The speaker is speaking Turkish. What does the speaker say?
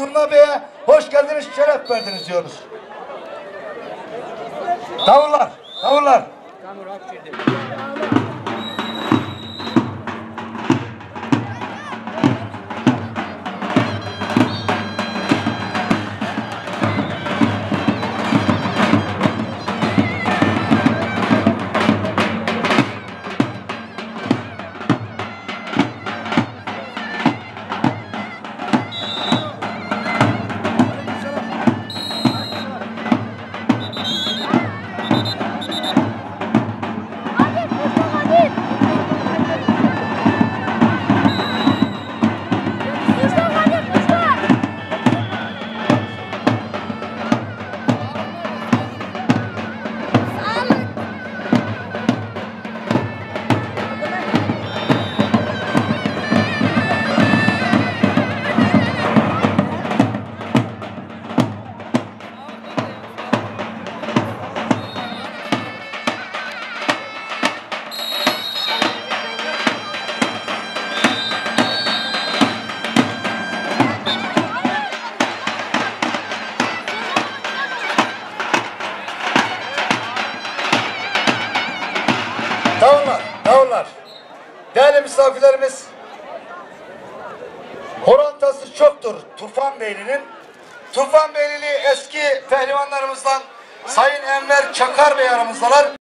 Turna Bey'e hoş geldiniz, şeref verdiniz diyoruz. Davullar, davullar. Davullar, davullar. Değerli misafirlerimiz, horantası çoktur Tufan Beyli'nin. Tufan Beylili eski pehlivanlarımızdan Sayın Enver Çakar Bey aramızdalar.